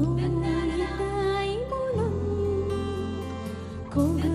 Tú. hold